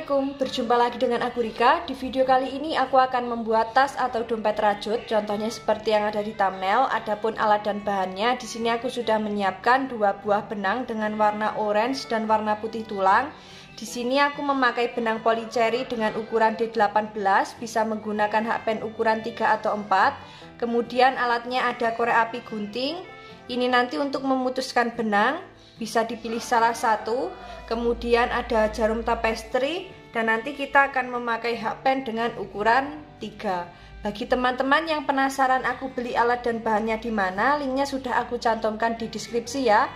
Assalamualaikum, berjumpa lagi dengan aku Rika. Di video kali ini aku akan membuat tas atau dompet rajut, contohnya seperti yang ada di thumbnail. Adapun alat dan bahannya, di sini aku sudah menyiapkan dua buah benang dengan warna orange dan warna putih tulang. Di sini aku memakai benang polycherry dengan ukuran D18, bisa menggunakan hakpen ukuran 3 atau 4. Kemudian alatnya ada korek api gunting. Ini nanti untuk memutuskan benang bisa dipilih salah satu kemudian ada jarum tapestry dan nanti kita akan memakai hakpen dengan ukuran 3 bagi teman-teman yang penasaran aku beli alat dan bahannya di mana linknya sudah aku cantumkan di deskripsi ya.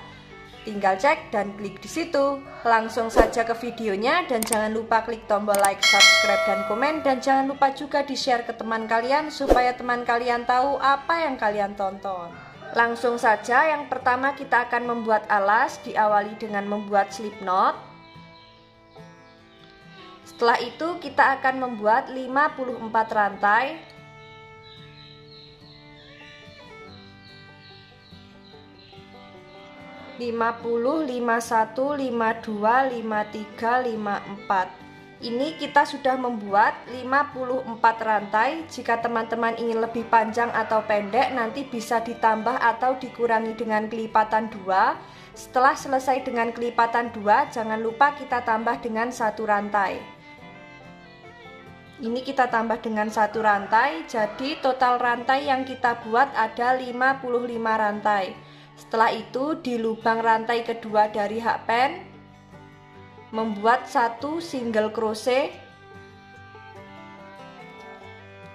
Tinggal cek dan klik di situ. Langsung saja ke videonya dan jangan lupa klik tombol like subscribe dan komen. Dan jangan lupa juga di share ke teman kalian supaya teman kalian tahu apa yang kalian tonton Langsung saja yang pertama kita akan membuat alas diawali dengan membuat slip knot. Setelah itu kita akan membuat 54 rantai. 50, 51, 52, 53, 54 ini kita sudah membuat 54 rantai. Jika teman-teman ingin lebih panjang atau pendek nanti bisa ditambah atau dikurangi dengan kelipatan dua. Setelah selesai dengan kelipatan dua jangan lupa kita tambah dengan satu rantai. Ini kita tambah dengan satu rantai. Jadi total rantai yang kita buat ada 55 rantai. Setelah itu di lubang rantai kedua dari hakpen membuat satu single crochet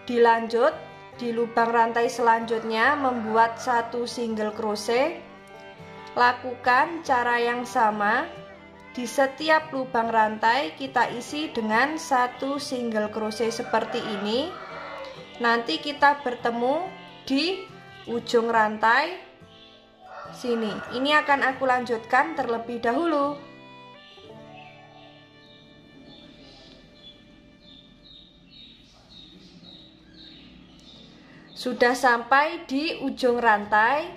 dilanjut di lubang rantai selanjutnya membuat satu single crochet lakukan cara yang sama. Di setiap lubang rantai kita isi dengan satu single crochet seperti ini. Nanti kita bertemu di ujung rantai sini. Ini akan aku lanjutkan terlebih dahulu Sudah sampai di ujung rantai.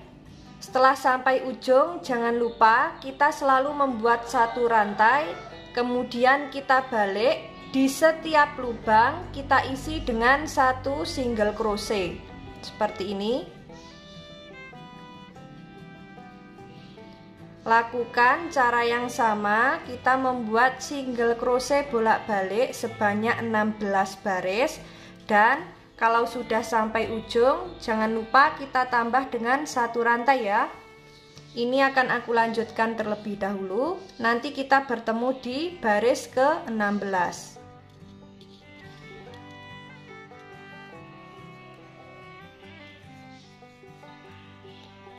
Setelah sampai ujung, jangan lupa kita selalu membuat satu rantai, kemudian kita balik di setiap lubang kita isi dengan satu single crochet. Seperti ini. Lakukan cara yang sama, kita membuat single crochet bolak-balik sebanyak 16 baris dan kalau sudah sampai ujung, jangan lupa kita tambah dengan satu rantai ya. Ini akan aku lanjutkan terlebih dahulu. Nanti kita bertemu di baris ke-16.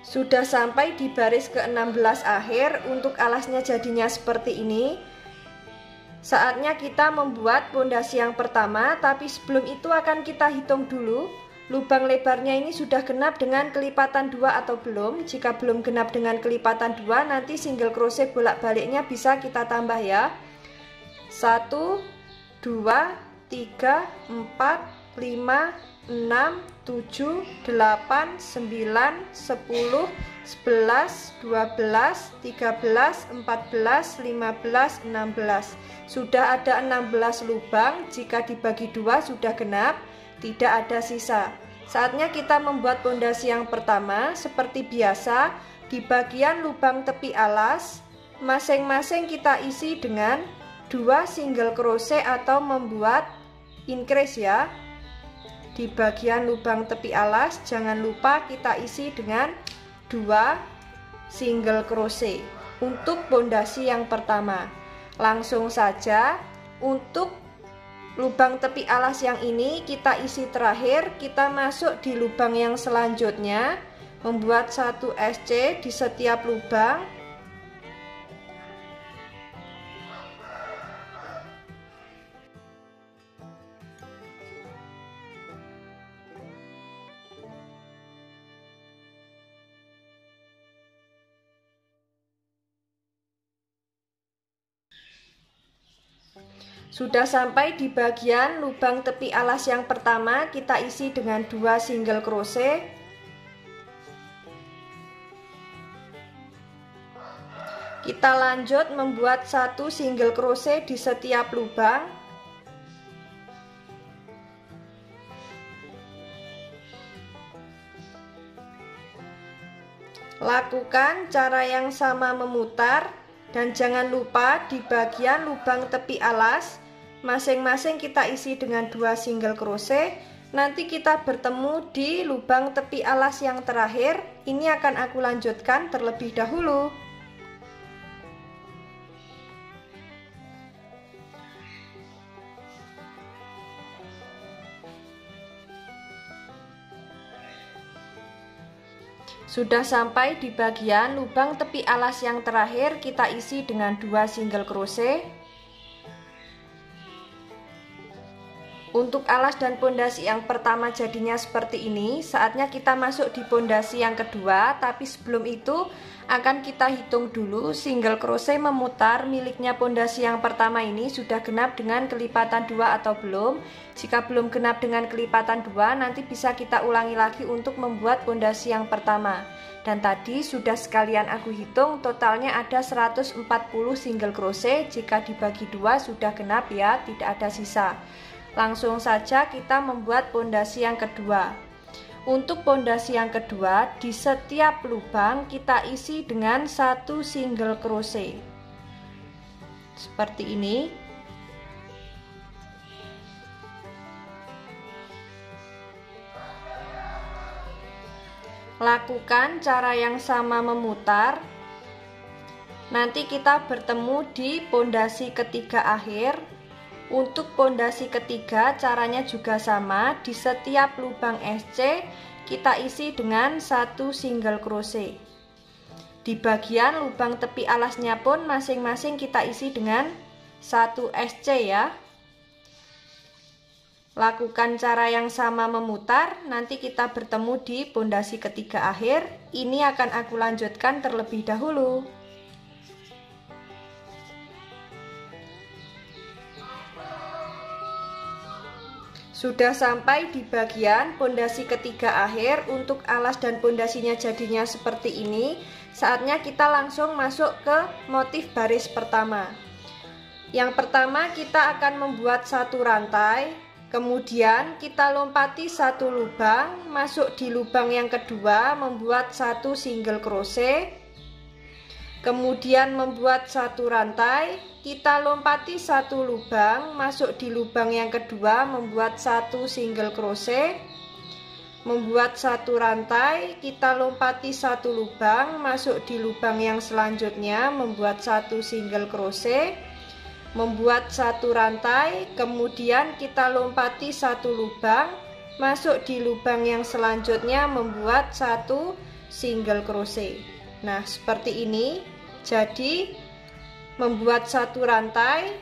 Sudah sampai di baris ke-16 akhir, untuk alasnya jadinya seperti ini. Saatnya kita membuat pondasi yang pertama, tapi sebelum itu akan kita hitung dulu lubang lebarnya ini sudah genap dengan kelipatan dua atau belum. Jika belum genap dengan kelipatan dua, nanti single crochet bolak-baliknya bisa kita tambah ya. 1 2 3 4 5 6 7 8 9 10 11 12 13 14 15 16 sudah ada 16 lubang, jika dibagi dua sudah genap, tidak ada sisa. Saatnya kita membuat pondasi yang pertama, seperti biasa, di bagian lubang tepi alas, masing-masing kita isi dengan dua single crochet atau membuat increase ya. Di bagian lubang tepi alas, jangan lupa kita isi dengan dua single crochet untuk pondasi yang pertama. Langsung saja untuk lubang tepi alas yang ini kita isi terakhir, kita masuk di lubang yang selanjutnya, membuat satu SC di setiap lubang Sudah sampai di bagian lubang tepi alas yang pertama, kita isi dengan dua single crochet. kita lanjut membuat satu single crochet di setiap lubang lakukan cara yang sama memutar dan jangan lupa di bagian lubang tepi alas masing-masing kita isi dengan dua single crochet. Nanti kita bertemu di lubang tepi alas yang terakhir. Ini akan aku lanjutkan terlebih dahulu. Sudah sampai di bagian lubang tepi alas yang terakhir kita isi dengan dua single crochet Untuk alas dan pondasi yang pertama jadinya seperti ini. Saatnya kita masuk di pondasi yang kedua Tapi sebelum itu akan kita hitung dulu. Single crochet memutar miliknya pondasi yang pertama ini sudah genap dengan kelipatan dua atau belum? Jika belum genap dengan kelipatan dua nanti bisa kita ulangi lagi untuk membuat pondasi yang pertama. Dan tadi sudah sekalian aku hitung totalnya ada 140 single crochet. Jika dibagi dua sudah genap ya tidak ada sisa langsung saja kita membuat pondasi yang kedua untuk pondasi yang kedua, di setiap lubang kita isi dengan satu single crochet. Seperti ini. Lakukan cara yang sama memutar. Nanti kita bertemu di pondasi ketiga akhir. Untuk pondasi ketiga caranya juga sama, di setiap lubang SC kita isi dengan satu single crochet. Di bagian lubang tepi alasnya pun masing-masing kita isi dengan satu SC ya. Lakukan cara yang sama memutar, nanti kita bertemu di pondasi ketiga akhir. Ini akan aku lanjutkan terlebih dahulu. Sudah sampai di bagian pondasi ketiga akhir untuk alas dan pondasinya jadinya seperti ini. Saatnya kita langsung masuk ke motif baris pertama. Yang pertama kita akan membuat satu rantai, kemudian kita lompati satu lubang, masuk di lubang yang kedua membuat satu single crochet kemudian membuat satu rantai kita lompati satu lubang masuk di lubang yang kedua membuat satu single crochet. Membuat satu rantai kita lompati satu lubang masuk di lubang yang selanjutnya membuat satu single crochet. Membuat satu rantai kemudian kita lompati satu lubang masuk di lubang yang selanjutnya membuat satu single crochet. Nah seperti ini jadi membuat satu rantai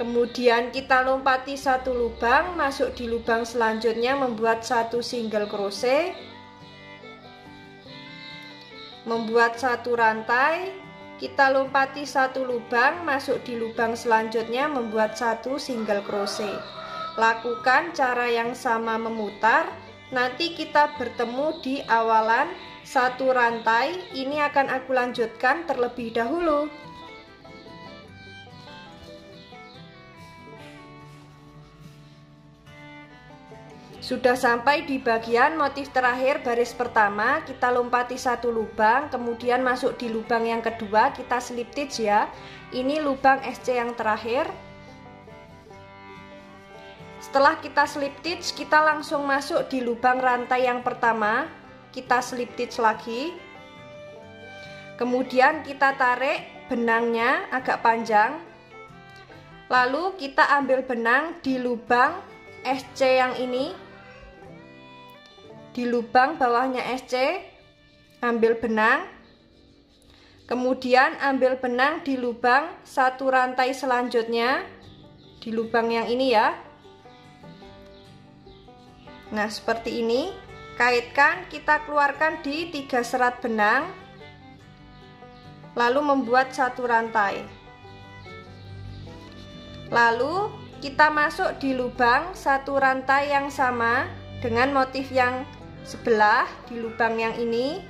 kemudian kita lompati satu lubang masuk di lubang selanjutnya membuat satu single crochet membuat satu rantai kita lompati satu lubang masuk di lubang selanjutnya membuat satu single crochet. Lakukan cara yang sama memutar nanti kita bertemu di awalan satu rantai ini akan aku lanjutkan terlebih dahulu. Sudah sampai di bagian motif terakhir baris pertama Kita lompati satu lubang Kemudian masuk di lubang yang kedua Kita slip stitch ya. Ini lubang SC yang terakhir. Setelah kita slip stitch Kita langsung masuk di lubang rantai yang pertama kita slip stitch lagi. Kemudian kita tarik benangnya agak panjang. Lalu kita ambil benang di lubang SC yang ini. Di lubang bawahnya SC ambil benang. Kemudian ambil benang di lubang satu rantai selanjutnya di lubang yang ini ya. Nah seperti ini kaitkan kita keluarkan di tiga serat benang lalu membuat satu rantai. Lalu kita masuk di lubang satu rantai yang sama dengan motif yang sebelah di lubang yang ini.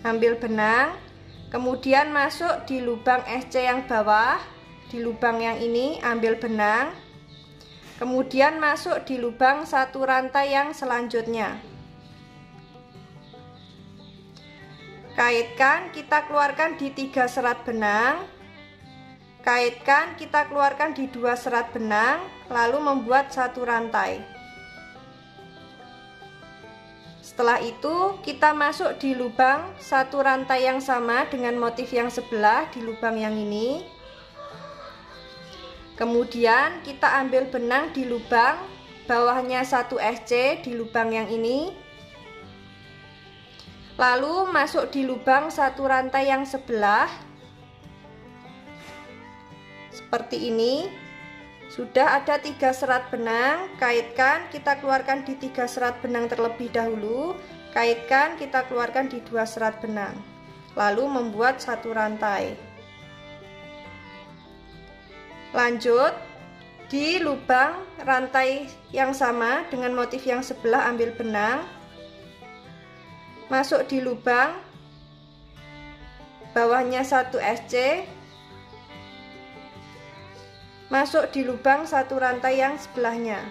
Ambil benang kemudian masuk di lubang SC yang bawah di lubang yang ini ambil benang kemudian masuk di lubang satu rantai yang selanjutnya. Kaitkan kita keluarkan di tiga serat benang. Kaitkan kita keluarkan di dua serat benang lalu membuat satu rantai. Setelah itu kita masuk di lubang satu rantai yang sama dengan motif yang sebelah di lubang yang ini. Kemudian kita ambil benang di lubang bawahnya satu SC di lubang yang ini. Lalu masuk di lubang satu rantai yang sebelah. Seperti ini. Sudah ada tiga serat benang, kaitkan, kita keluarkan di tiga serat benang terlebih dahulu, kaitkan, kita keluarkan di dua serat benang, lalu membuat satu rantai. Lanjut, di lubang rantai yang sama dengan motif yang sebelah ambil benang, masuk di lubang, bawahnya satu SC, masuk di lubang satu rantai yang sebelahnya.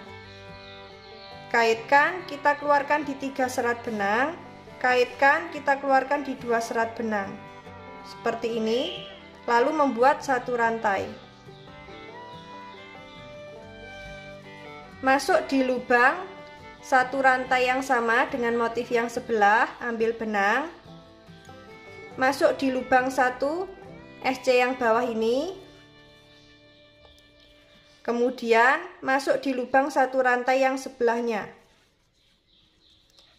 Kaitkan kita keluarkan di tiga serat benang. Kaitkan kita keluarkan di dua serat benang. Seperti ini lalu membuat satu rantai masuk di lubang satu rantai yang sama dengan motif yang sebelah ambil benang masuk di lubang satu SC yang bawah ini Kemudian masuk di lubang satu rantai yang sebelahnya.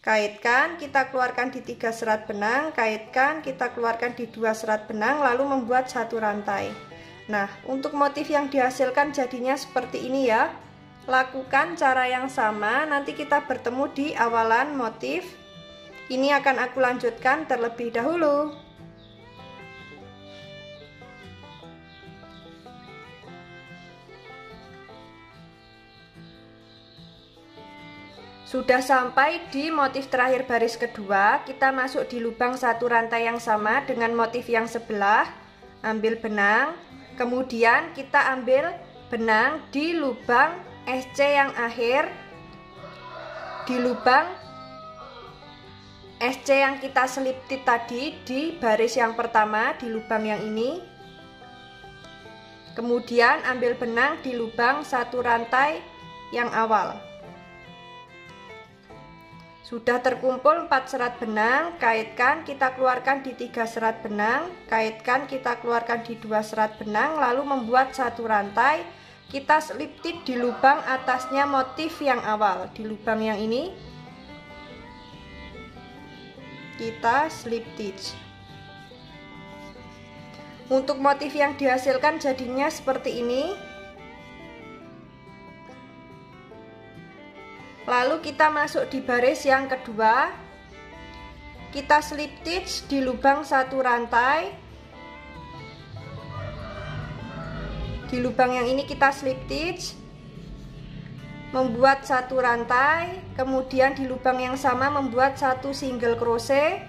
Kaitkan, kita keluarkan di tiga serat benang, kaitkan, kita keluarkan di dua serat benang, lalu membuat satu rantai. Nah, untuk motif yang dihasilkan jadinya seperti ini ya. Lakukan cara yang sama, nanti kita bertemu di awalan motif. Ini akan aku lanjutkan terlebih dahulu. Sudah sampai di motif terakhir baris kedua, kita masuk di lubang satu rantai yang sama dengan motif yang sebelah. Ambil benang, kemudian kita ambil benang di lubang SC yang akhir. Di lubang SC yang kita selipit tadi di baris yang pertama di lubang yang ini. Kemudian ambil benang di lubang satu rantai yang awal. Sudah terkumpul 4 serat benang, kaitkan, kita keluarkan di tiga serat benang, kaitkan, kita keluarkan di dua serat benang, lalu membuat satu rantai. Kita slip tip di lubang atasnya motif yang awal, di lubang yang ini. Kita slip stitch. Untuk motif yang dihasilkan jadinya seperti ini. Lalu kita masuk di baris yang kedua. Kita slip stitch di lubang satu rantai. Di lubang yang ini kita slip stitch membuat satu rantai, kemudian di lubang yang sama membuat satu single crochet.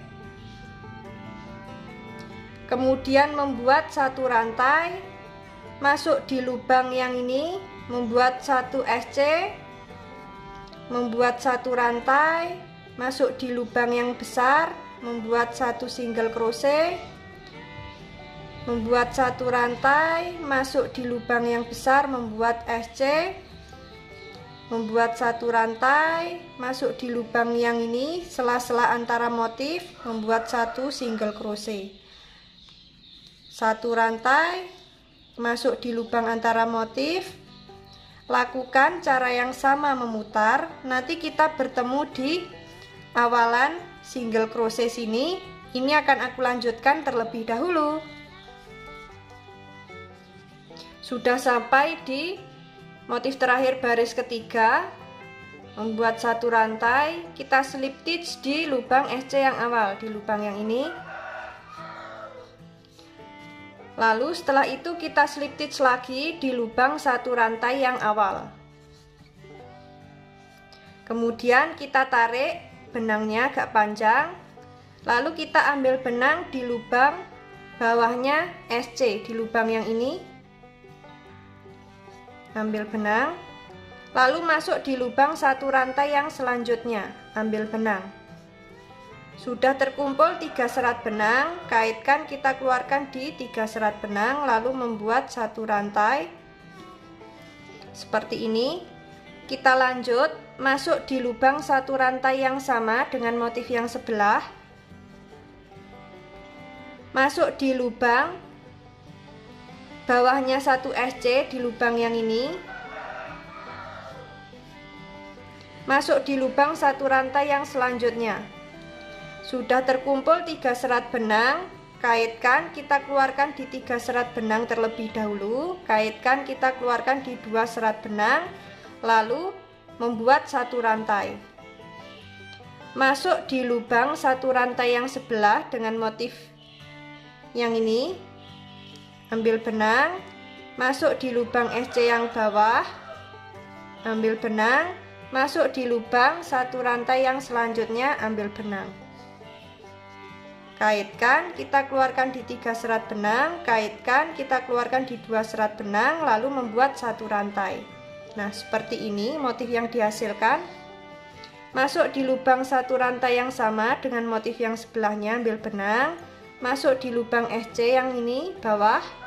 Kemudian membuat satu rantai, masuk di lubang yang ini, membuat satu SC, membuat satu rantai masuk di lubang yang besar membuat satu single crochet membuat satu rantai masuk di lubang yang besar membuat SC membuat satu rantai masuk di lubang yang ini sela-sela antara motif membuat satu single crochet satu rantai masuk di lubang antara motif Lakukan cara yang sama memutar. Nanti kita bertemu di awalan single crochet sini. Ini akan aku lanjutkan terlebih dahulu. Sudah sampai di motif terakhir baris ketiga. Membuat satu rantai, kita slip stitch di lubang SC yang awal, di lubang yang ini. Lalu setelah itu kita slip stitch lagi di lubang satu rantai yang awal. Kemudian kita tarik benangnya agak panjang. Lalu kita ambil benang di lubang bawahnya SC di lubang yang ini ambil benang lalu masuk di lubang satu rantai yang selanjutnya. Ambil benang. Sudah terkumpul tiga serat benang kaitkan kita keluarkan di tiga serat benang lalu membuat satu rantai. Seperti ini. Kita lanjut masuk di lubang satu rantai yang sama dengan motif yang sebelah. Masuk di lubang bawahnya satu SC di lubang yang ini. Masuk di lubang satu rantai yang selanjutnya. Sudah terkumpul tiga serat benang kaitkan kita keluarkan di tiga serat benang terlebih dahulu kaitkan kita keluarkan di dua serat benang lalu membuat satu rantai. Masuk di lubang satu rantai yang sebelah dengan motif yang ini ambil benang masuk di lubang SC yang bawah. Ambil benang masuk di lubang satu rantai yang selanjutnya ambil benang. Kaitkan kita keluarkan di tiga serat benang. Kaitkan kita keluarkan di dua serat benang lalu membuat satu rantai. Nah seperti ini motif yang dihasilkan. Masuk di lubang satu rantai yang sama dengan motif yang sebelahnya ambil benang. Masuk di lubang SC yang ini bawah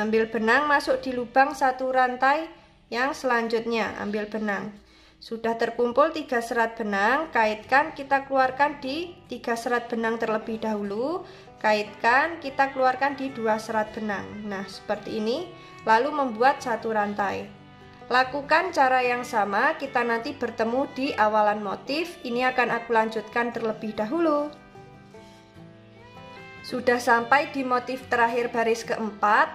ambil benang masuk di lubang satu rantai yang selanjutnya. Ambil benang. Sudah terkumpul tiga serat benang kaitkan kita keluarkan di tiga serat benang terlebih dahulu. Kaitkan kita keluarkan di dua serat benang. Nah seperti ini lalu membuat satu rantai. Lakukan cara yang sama kita nanti bertemu di awalan motif. Ini akan aku lanjutkan terlebih dahulu. Sudah sampai di motif terakhir baris keempat.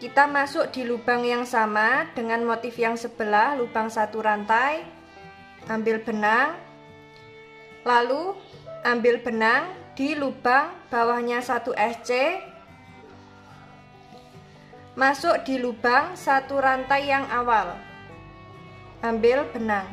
Kita masuk di lubang yang sama dengan motif yang sebelah, lubang satu rantai. Ambil benang. Lalu ambil benang di lubang bawahnya satu SC. Masuk di lubang satu rantai yang awal. Ambil benang.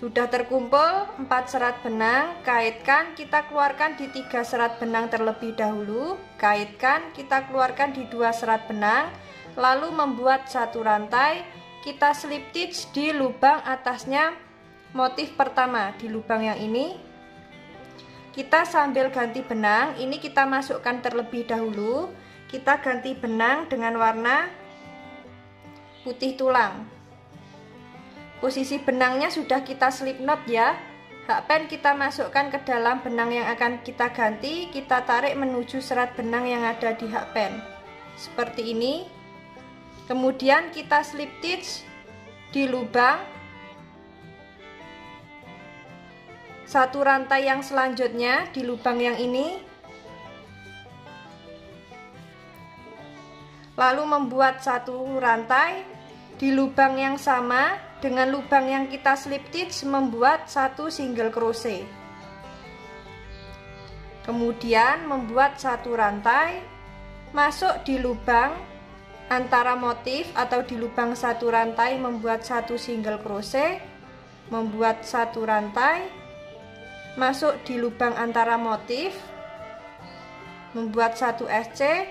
Sudah terkumpul 4 serat benang, kaitkan kita keluarkan di tiga serat benang terlebih dahulu, kaitkan kita keluarkan di dua serat benang, lalu membuat satu rantai, kita slip stitch di lubang atasnya motif pertama di lubang yang ini. Kita sambil ganti benang, ini kita masukkan terlebih dahulu, kita ganti benang dengan warna putih tulang. Posisi benangnya sudah kita slip knot ya. Hakpen kita masukkan ke dalam benang yang akan kita ganti, kita tarik menuju serat benang yang ada di hakpen. Seperti ini. Kemudian kita slip stitch di lubang satu rantai yang selanjutnya di lubang yang ini lalu membuat satu rantai di lubang yang sama dengan lubang yang kita slip stitch membuat satu single crochet. Kemudian membuat satu rantai masuk di lubang antara motif atau di lubang satu rantai membuat satu single crochet membuat satu rantai masuk di lubang antara motif membuat satu SC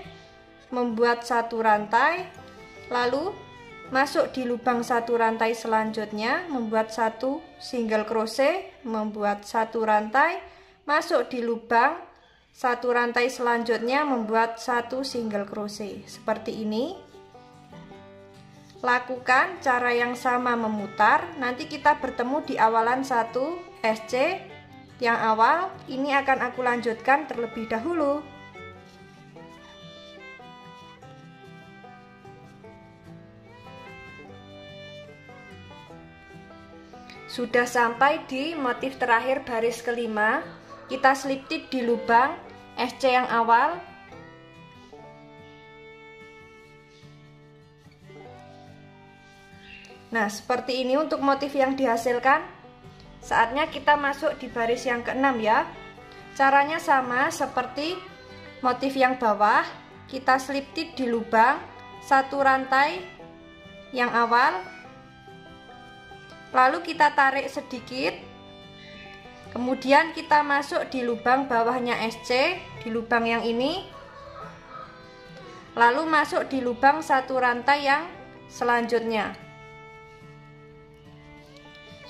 membuat satu rantai lalu masuk di lubang satu rantai selanjutnya membuat satu single crochet membuat satu rantai. Masuk di lubang satu rantai selanjutnya membuat satu single crochet. Seperti ini. Lakukan cara yang sama memutar. Nanti kita bertemu di awalan satu SC yang awal. Ini akan aku lanjutkan terlebih dahulu Sudah sampai di motif terakhir baris kelima, kita slip tip di lubang SC yang awal. Nah, seperti ini untuk motif yang dihasilkan. Saatnya kita masuk di baris yang keenam ya. Caranya sama seperti motif yang bawah, kita slip tip di lubang satu rantai yang awal lalu kita tarik sedikit. Kemudian kita masuk di lubang bawahnya SC di lubang yang ini. Lalu masuk di lubang satu rantai yang selanjutnya.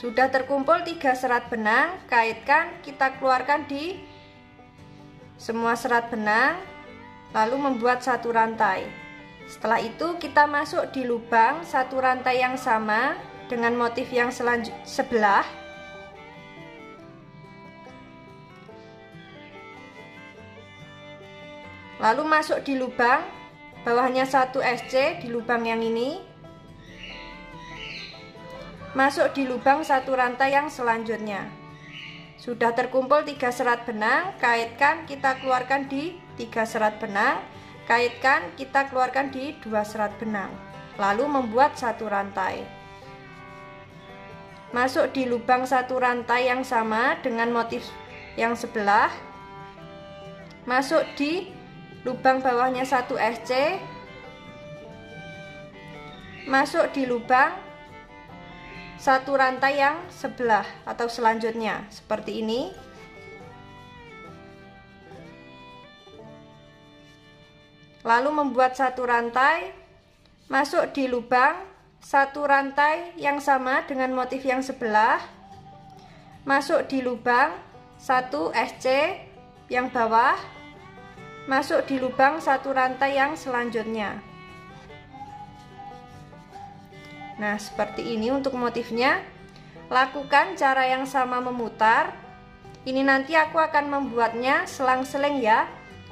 Sudah terkumpul tiga serat benang kaitkan kita keluarkan di semua serat benang lalu membuat satu rantai. Setelah itu kita masuk di lubang satu rantai yang sama dengan motif yang sebelah. Lalu masuk di lubang bawahnya satu SC di lubang yang ini. Masuk di lubang satu rantai yang selanjutnya. Sudah terkumpul tiga serat benang kaitkan kita keluarkan di tiga serat benang. Kaitkan kita keluarkan di dua serat benang. Lalu membuat satu rantai masuk di lubang satu rantai yang sama dengan motif yang sebelah. Masuk di lubang bawahnya satu SC masuk di lubang satu rantai yang sebelah atau selanjutnya. Seperti ini. Lalu membuat satu rantai. Masuk di lubang satu rantai yang sama dengan motif yang sebelah masuk di lubang satu SC yang bawah masuk di lubang satu rantai yang selanjutnya. Nah seperti ini untuk motifnya. Lakukan cara yang sama memutar. Ini nanti aku akan membuatnya selang-seling ya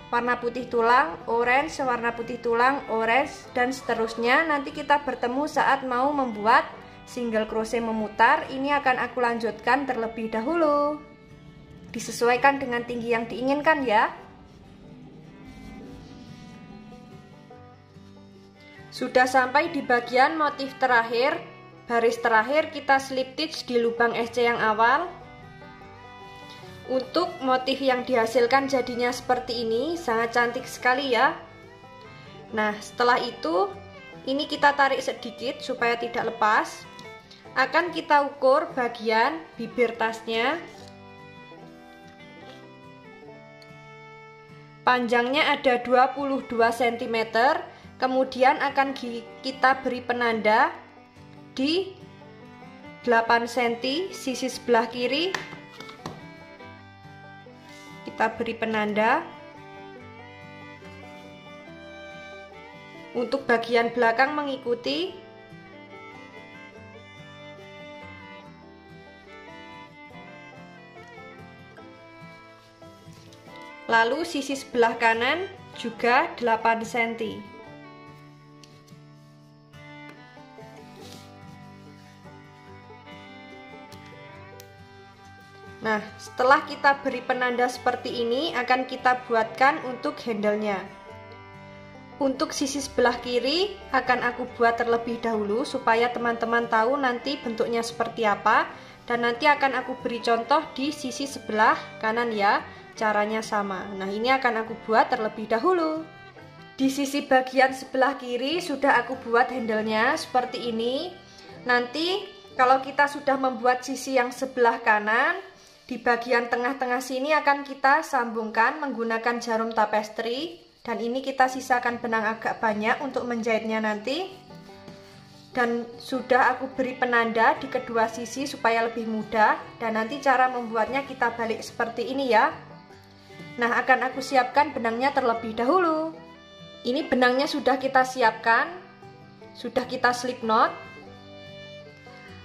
warna putih tulang, orange, warna putih tulang, orange, dan seterusnya. Nanti kita bertemu saat mau membuat single crochet memutar. Ini akan aku lanjutkan terlebih dahulu. Disesuaikan dengan tinggi yang diinginkan ya. Sudah sampai di bagian motif terakhir, baris terakhir kita slip stitch di lubang SC yang awal untuk motif yang dihasilkan jadinya seperti ini sangat cantik sekali ya. Nah setelah itu ini kita tarik sedikit supaya tidak lepas. Akan kita ukur bagian bibir tasnya. Panjangnya ada 22 cm kemudian akan kita beri penanda di 8 cm sisi sebelah kiri kita beri penanda untuk bagian belakang mengikuti. Lalu sisi sebelah kanan juga 8 cm Nah, setelah kita beri penanda seperti ini, akan kita buatkan untuk handle-nya. Untuk sisi sebelah kiri akan aku buat terlebih dahulu supaya teman-teman tahu nanti bentuknya seperti apa dan nanti akan aku beri contoh di sisi sebelah kanan ya. Caranya sama. Nah, ini akan aku buat terlebih dahulu. Di sisi bagian sebelah kiri sudah aku buat handle-nya seperti ini. Nanti kalau kita sudah membuat sisi yang sebelah kanan, di bagian tengah-tengah sini akan kita sambungkan menggunakan jarum tapestri dan ini kita sisakan benang agak banyak untuk menjahitnya nanti. Dan sudah aku beri penanda di kedua sisi supaya lebih mudah dan nanti cara membuatnya kita balik seperti ini ya. Nah, akan aku siapkan benangnya terlebih dahulu. Ini benangnya sudah kita siapkan. Sudah kita slip knot.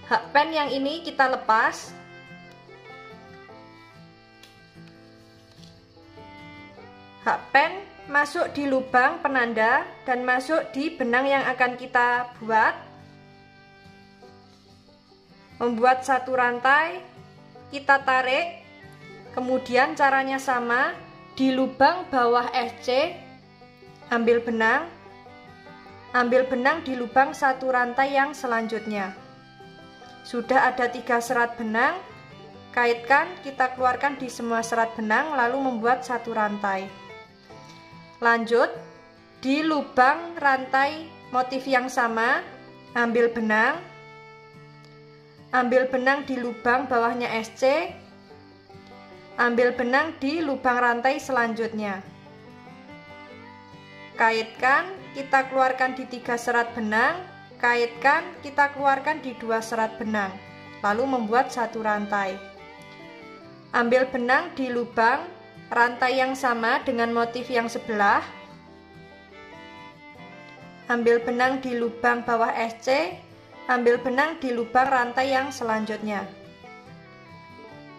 Hak pen yang ini kita lepas hak pen masuk di lubang penanda dan masuk di benang yang akan kita buat. Membuat satu rantai kita tarik. Kemudian caranya sama di lubang bawah SC ambil benang. Ambil benang di lubang satu rantai yang selanjutnya. Sudah ada tiga serat benang kaitkan kita keluarkan di semua serat benang lalu membuat satu rantai Lanjut, di lubang rantai motif yang sama, ambil benang. Ambil benang di lubang bawahnya SC. Ambil benang di lubang rantai selanjutnya. Kaitkan, kita keluarkan di tiga serat benang, kaitkan, kita keluarkan di dua serat benang, lalu membuat satu rantai. Ambil benang di lubang rantai yang sama dengan motif yang sebelah, ambil benang di lubang bawah SC, ambil benang di lubang rantai yang selanjutnya.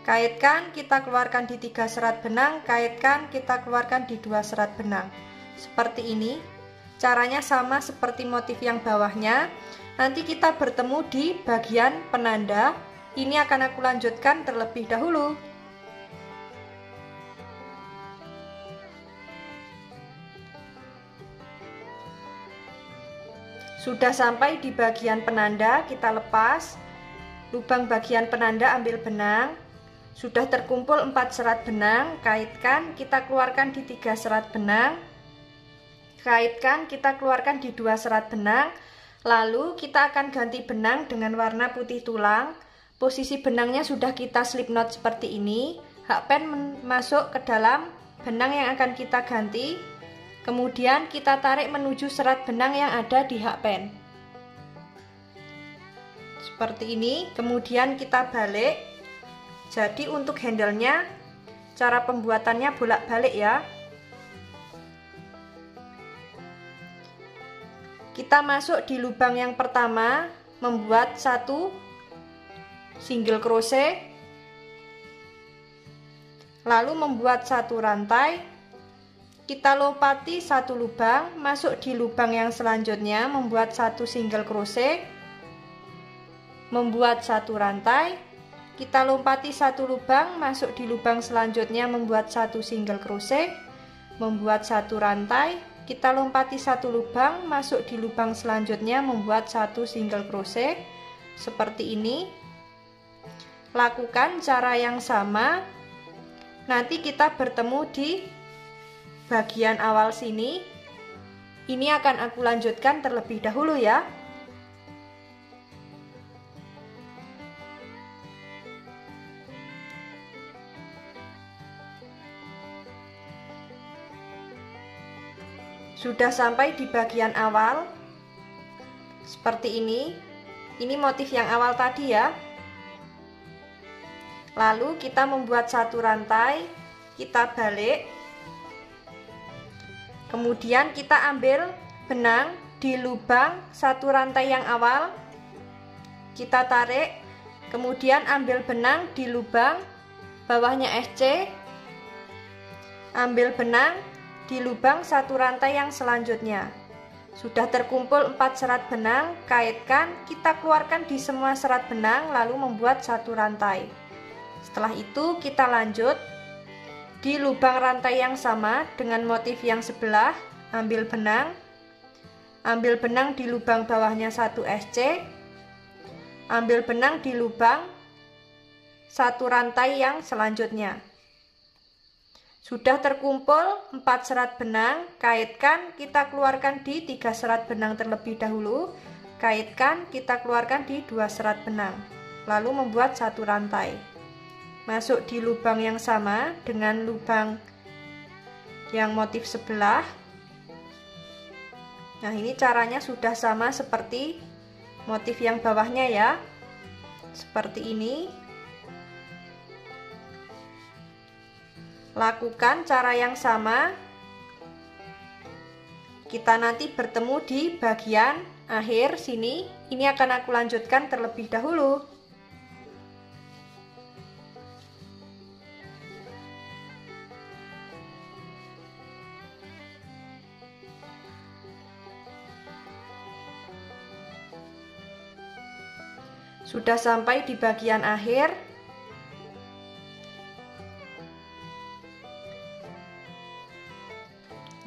Kaitkan, kita keluarkan di tiga serat benang, kaitkan, kita keluarkan di dua serat benang. Seperti ini. Caranya sama seperti motif yang bawahnya. Nanti kita bertemu di bagian penanda. Ini akan aku lanjutkan terlebih dahulu. Sudah sampai di bagian penanda, kita lepas. Lubang bagian penanda ambil benang, sudah terkumpul 4 serat benang, kaitkan, kita keluarkan di 3 serat benang. Kaitkan, kita keluarkan di 2 serat benang. Lalu kita akan ganti benang dengan warna putih tulang. Posisi benangnya sudah kita slip knot seperti ini. Hak pen masuk ke dalam benang yang akan kita ganti. Kemudian kita tarik menuju serat benang yang ada di hak pen. Seperti ini, kemudian kita balik jadi untuk handlenya cara pembuatannya bolak-balik ya. Kita masuk di lubang yang pertama membuat satu single crochet lalu membuat satu rantai kita lompati satu lubang masuk di lubang yang selanjutnya membuat satu single crochet membuat satu rantai kita lompati satu lubang, masuk di lubang selanjutnya membuat satu single crochet, membuat satu rantai, kita lompati satu lubang, masuk di lubang selanjutnya membuat satu single crochet seperti ini. Lakukan cara yang sama. Nanti kita bertemu di bagian awal sini. Ini akan aku lanjutkan terlebih dahulu ya. Sudah sampai di bagian awal Seperti ini Ini motif yang awal tadi ya Lalu kita membuat satu rantai Kita balik Kemudian kita ambil benang di lubang satu rantai yang awal Kita tarik Kemudian ambil benang di lubang bawahnya SC Ambil benang di lubang satu rantai yang selanjutnya. Sudah terkumpul 4 serat benang, kaitkan, kita keluarkan di semua serat benang lalu membuat satu rantai. Setelah itu kita lanjut di lubang rantai yang sama dengan motif yang sebelah, ambil benang, ambil benang di lubang bawahnya 1 SC, ambil benang di lubang satu rantai yang selanjutnya. Sudah terkumpul 4 serat benang, kaitkan, kita keluarkan di 3 serat benang terlebih dahulu. Kaitkan, kita keluarkan di 2 serat benang. Lalu membuat satu rantai. Masuk di lubang yang sama dengan lubang yang motif sebelah. Nah, ini caranya sudah sama seperti motif yang bawahnya ya. Seperti ini. Lakukan cara yang sama. Kita nanti bertemu di bagian akhir sini. Ini akan aku lanjutkan terlebih dahulu. Sudah sampai di bagian akhir.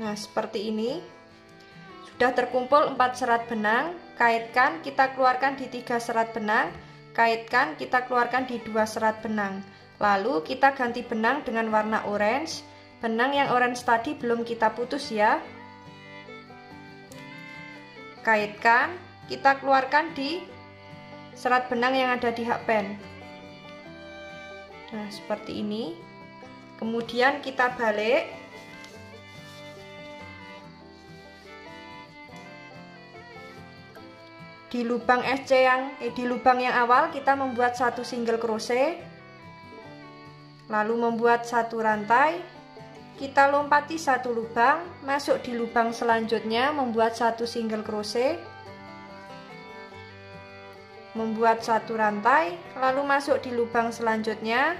Nah, seperti ini. Sudah terkumpul 4 serat benang, kaitkan, kita keluarkan di 3 serat benang, kaitkan, kita keluarkan di 2 serat benang. Lalu kita ganti benang dengan warna orange. Benang yang orange tadi belum kita putus ya. Kaitkan, kita keluarkan di serat benang yang ada di hak pen. Nah, seperti ini. kemudian kita balik di lubang SC yang eh, di lubang yang awal kita membuat satu single crochet lalu membuat satu rantai kita lompati satu lubang masuk di lubang selanjutnya membuat satu single crochet membuat satu rantai lalu masuk di lubang selanjutnya.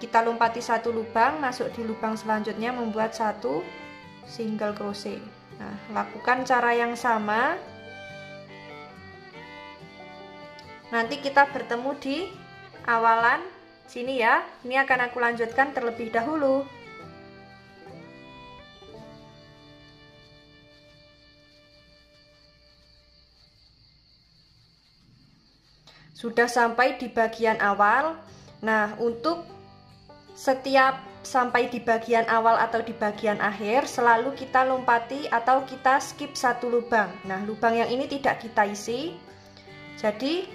Kita lompati satu lubang masuk di lubang selanjutnya membuat satu single crochet. Nah lakukan cara yang sama. Nanti kita bertemu di awalan sini ya. Ini akan aku lanjutkan terlebih dahulu sudah sampai di bagian awal. Nah untuk setiap sampai di bagian awal atau di bagian akhir selalu kita lompati atau kita skip satu lubang. Nah lubang yang ini tidak kita isi. Jadi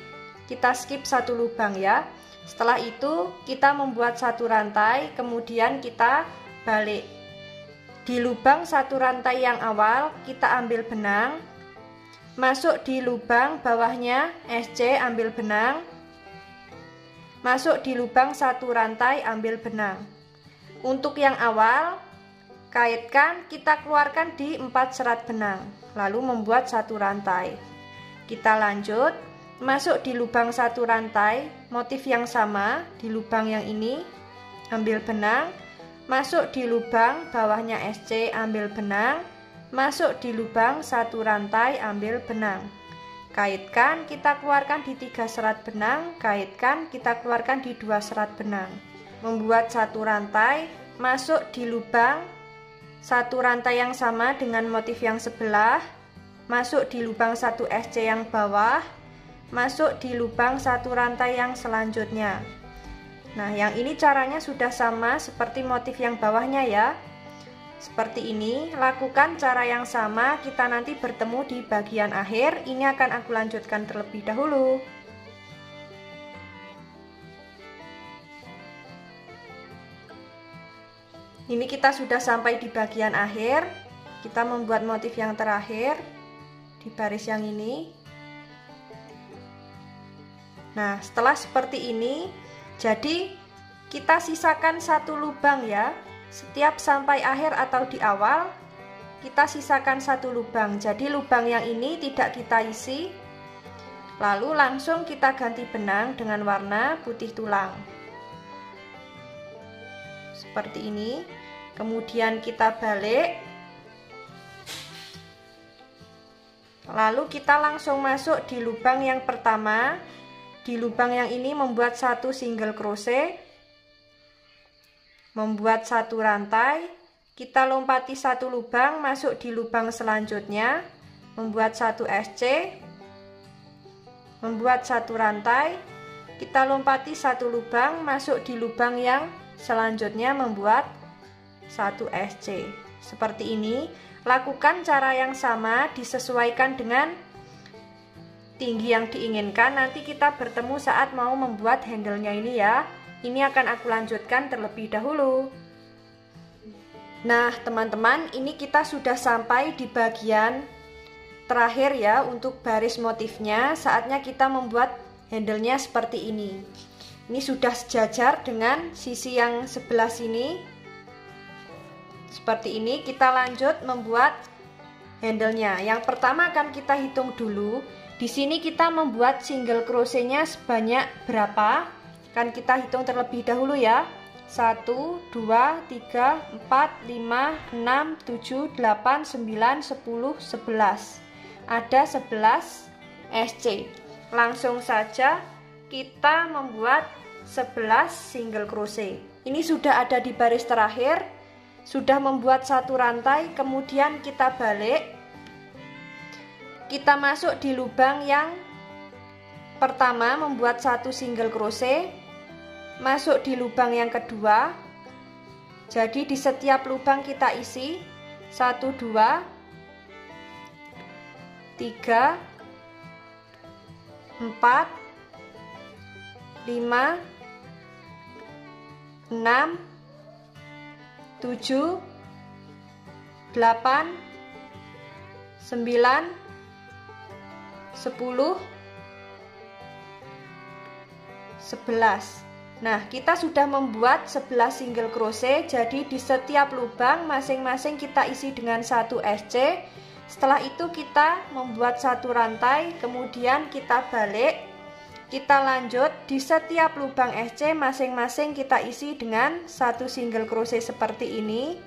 kita skip satu lubang ya. Setelah itu kita membuat satu rantai kemudian kita balik. Di lubang satu rantai yang awal kita ambil benang masuk di lubang bawahnya SC ambil benang. Masuk di lubang satu rantai ambil benang. Untuk yang awal kaitkan kita keluarkan di empat serat benang lalu membuat satu rantai. Kita lanjut masuk di lubang satu rantai motif yang sama di lubang yang ini ambil benang. Masuk di lubang bawahnya SC ambil benang Masuk di lubang satu rantai ambil benang. Kaitkan, kita keluarkan di tiga serat benang, kaitkan, kita keluarkan di dua serat benang. Membuat satu rantai, masuk di lubang satu rantai yang sama dengan motif yang sebelah, masuk di lubang satu SC yang bawah, masuk di lubang satu rantai yang selanjutnya. Nah, yang ini caranya sudah sama seperti motif yang bawahnya ya. Seperti ini, lakukan cara yang sama, kita nanti bertemu di bagian akhir. Ini akan aku lanjutkan terlebih dahulu. Ini kita sudah sampai di bagian akhir. Kita membuat motif yang terakhir di baris yang ini. Nah, setelah seperti ini, jadi kita sisakan satu lubang ya setiap sampai akhir atau di awal, kita sisakan satu lubang. Jadi lubang yang ini tidak kita isi. Lalu langsung kita ganti benang dengan warna putih tulang. Seperti ini. Kemudian kita balik. Lalu kita langsung masuk di lubang yang pertama. Di lubang yang ini membuat satu single crochet membuat satu rantai kita lompati satu lubang masuk di lubang selanjutnya membuat satu SC membuat satu rantai kita lompati satu lubang masuk di lubang yang selanjutnya membuat satu SC seperti ini lakukan cara yang sama disesuaikan dengan tinggi yang diinginkan. Nanti kita bertemu saat mau membuat handle-nya ini ya ini akan aku lanjutkan terlebih dahulu. Nah, teman-teman, ini kita sudah sampai di bagian terakhir ya untuk baris motifnya. Saatnya kita membuat handle-nya seperti ini. Ini sudah sejajar dengan sisi yang sebelah sini. Seperti ini, kita lanjut membuat handle-nya. Yang pertama akan kita hitung dulu. Di sini kita membuat single crochet-nya sebanyak berapa? Kan kita hitung terlebih dahulu ya. 1, 2, 3, 4, 5, 6, 7, 8, 9, 10, 11 Ada 11 SC Langsung saja kita membuat 11 single crochet. Ini sudah ada di baris terakhir Sudah membuat satu rantai Kemudian kita balik. Kita masuk di lubang yang pertama membuat satu single crochet masuk di lubang yang kedua. Jadi di setiap lubang kita isi. 1 2 3 4 5 6 7 8 9 10 11 Nah, kita sudah membuat 11 single crochet, jadi di setiap lubang masing-masing kita isi dengan satu SC. Setelah itu kita membuat satu rantai, kemudian kita balik. Kita lanjut di setiap lubang SC masing-masing kita isi dengan satu single crochet seperti ini.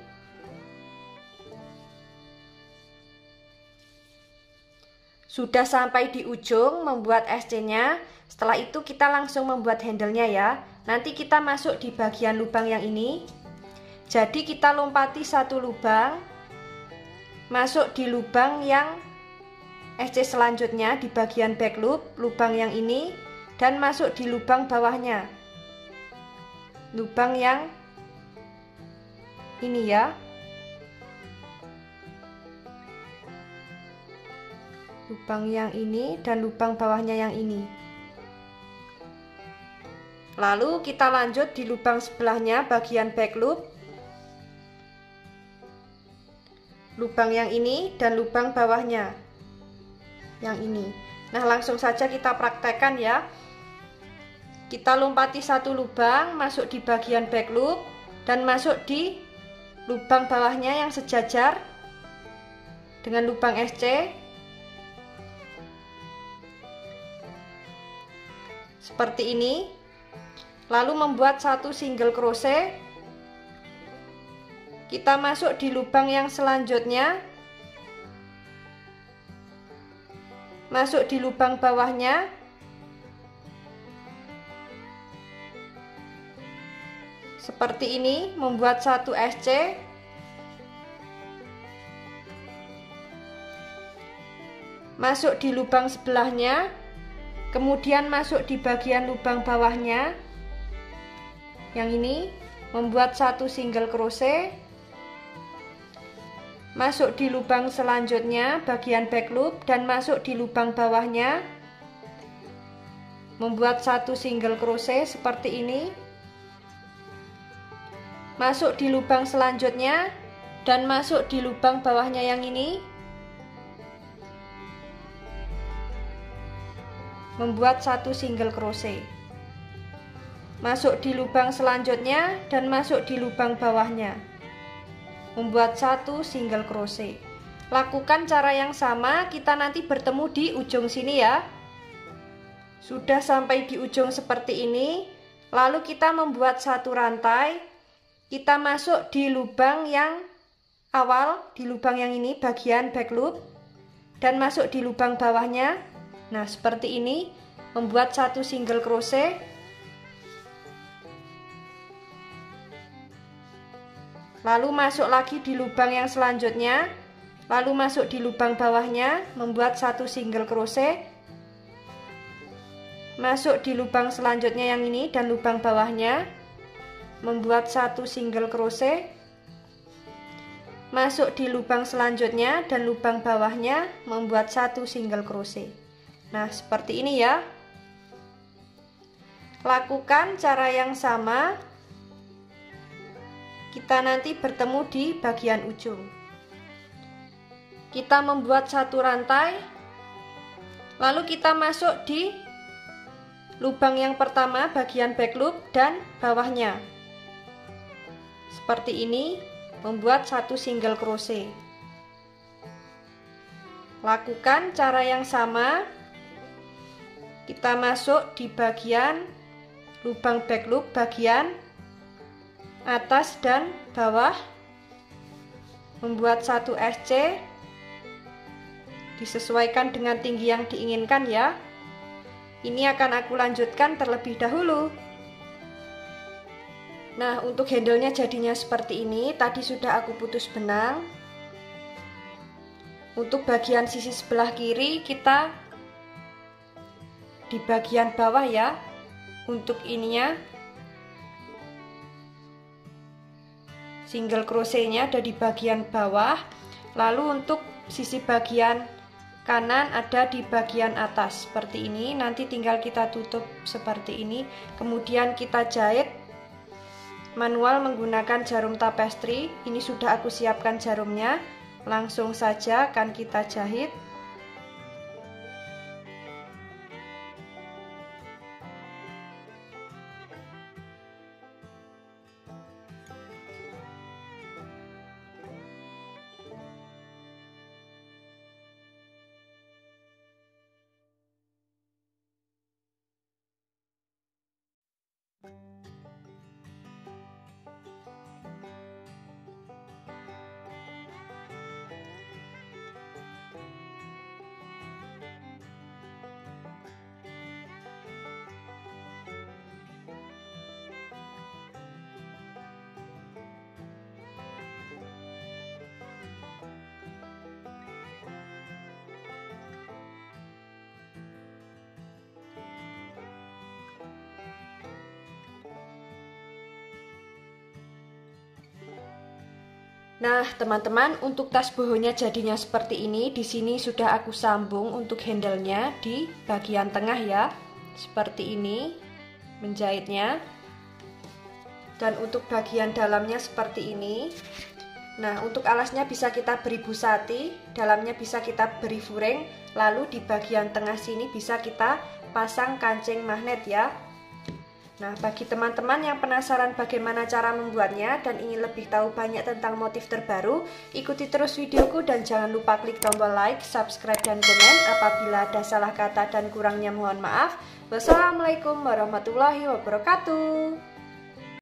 Sudah sampai di ujung membuat SC-nya. Setelah itu kita langsung membuat handle-nya ya. Nanti kita masuk di bagian lubang yang ini. Jadi kita lompati satu lubang, masuk di lubang yang SC selanjutnya di bagian back loop, lubang yang ini, dan masuk di lubang bawahnya. Lubang yang ini ya. Lubang yang ini dan lubang bawahnya yang ini. Lalu kita lanjut di lubang sebelahnya bagian back loop. Lubang yang ini dan lubang bawahnya. Yang ini. Nah, langsung saja kita praktekkan ya. Kita lompati satu lubang, masuk di bagian back loop dan masuk di lubang bawahnya yang sejajar dengan lubang SC. Seperti ini lalu membuat satu single crochet. Kita masuk di lubang yang selanjutnya. Masuk di lubang bawahnya. Seperti ini membuat satu SC masuk di lubang sebelahnya. Kemudian masuk di bagian lubang bawahnya yang ini membuat satu single crochet masuk di lubang selanjutnya bagian back loop dan masuk di lubang bawahnya membuat satu single crochet seperti ini masuk di lubang selanjutnya dan masuk di lubang bawahnya yang ini membuat satu single crochet masuk di lubang selanjutnya dan masuk di lubang bawahnya. Membuat satu single crochet. Lakukan cara yang sama kita nanti bertemu di ujung sini ya. Sudah sampai di ujung seperti ini lalu kita membuat satu rantai. Kita masuk di lubang yang awal di lubang yang ini bagian back loop dan masuk di lubang bawahnya. Nah seperti ini membuat satu single crochet lalu masuk lagi di lubang yang selanjutnya. Lalu masuk di lubang bawahnya membuat satu single crochet. Masuk di lubang selanjutnya yang ini dan lubang bawahnya membuat satu single crochet. Masuk di lubang selanjutnya dan lubang bawahnya membuat satu single crochet. Nah seperti ini ya. Lakukan cara yang sama kita nanti bertemu di bagian ujung. Kita membuat satu rantai lalu kita masuk di lubang yang pertama bagian back loop dan bawahnya. Seperti ini membuat satu single crochet. Lakukan cara yang sama. Kita masuk di bagian lubang back loop bagian atas dan bawah membuat satu SC disesuaikan dengan tinggi yang diinginkan ya. Ini akan aku lanjutkan terlebih dahulu. Nah untuk handlenya jadinya seperti ini. Tadi sudah aku putus benang. Untuk bagian sisi sebelah kiri kita di bagian bawah ya. Untuk ininya single crochetnya ada di bagian bawah lalu untuk sisi bagian kanan ada di bagian atas seperti ini nanti tinggal kita tutup seperti ini kemudian kita jahit manual menggunakan jarum tapestri. Ini sudah aku siapkan jarumnya. Langsung saja akan kita jahit. Nah, teman-teman, untuk tas bohonya jadinya seperti ini. Di sini sudah aku sambung untuk handle-nya di bagian tengah ya. Seperti ini menjahitnya. Dan untuk bagian dalamnya seperti ini. Nah, untuk alasnya bisa kita beri busati, dalamnya bisa kita beri furing, lalu di bagian tengah sini bisa kita pasang kancing magnet ya. Nah, bagi teman-teman yang penasaran bagaimana cara membuatnya dan ingin lebih tahu banyak tentang motif terbaru, ikuti terus videoku dan jangan lupa klik tombol like, subscribe, dan komen. Apabila ada salah kata dan kurangnya mohon maaf. Wassalamualaikum warahmatullahi wabarakatuh.